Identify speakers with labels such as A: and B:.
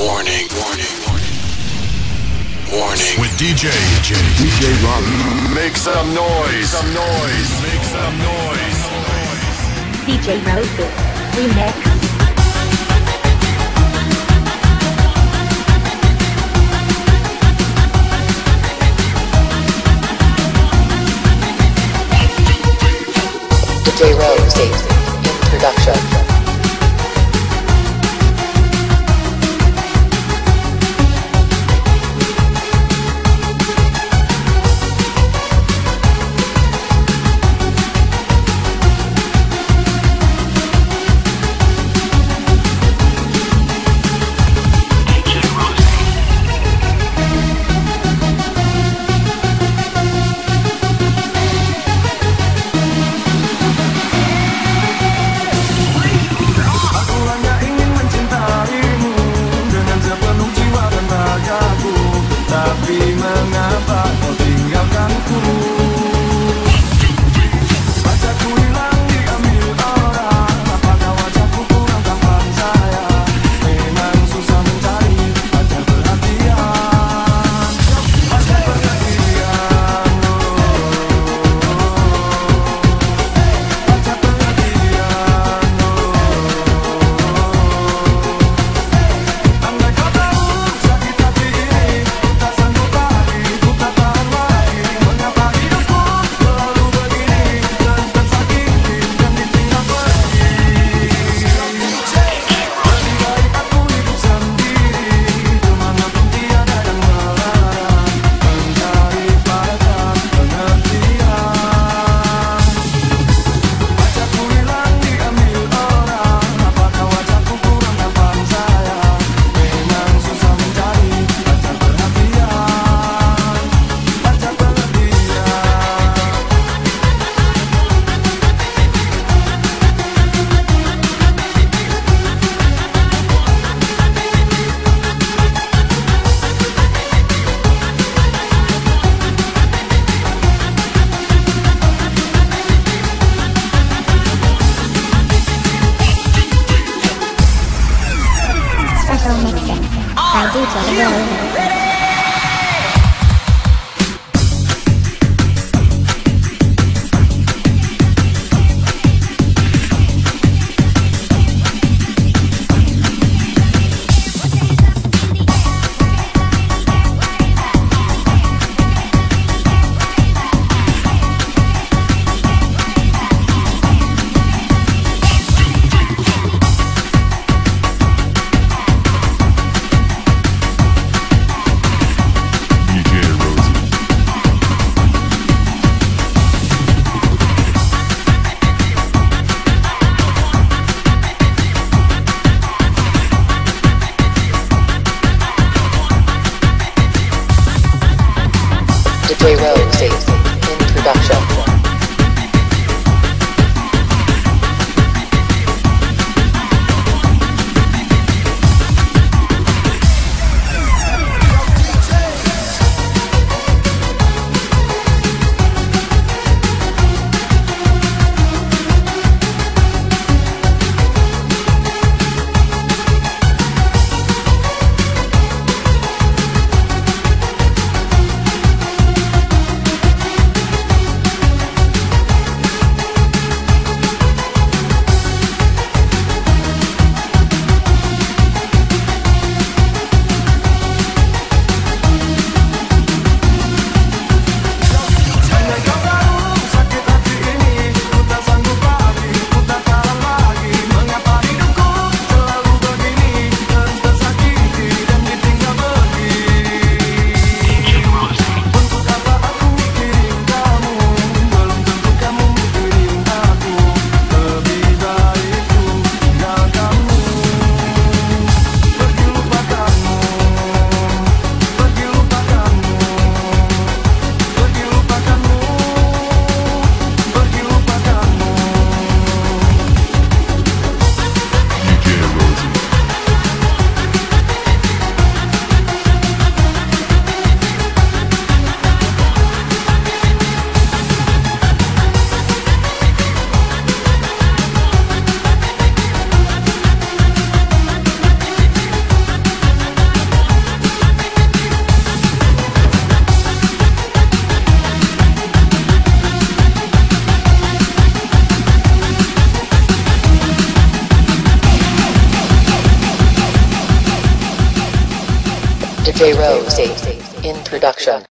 A: Warning, warning, warning. Warning.
B: With DJ
C: DJ, DJ Rob,
D: Make some noise. Some noise.
B: Make some noise.
E: DJ Robbie. Remix.
F: DJ Rose.
G: so much sense. I do get
E: it. DJ Rozie in production.
F: DJ Rose. Introduction.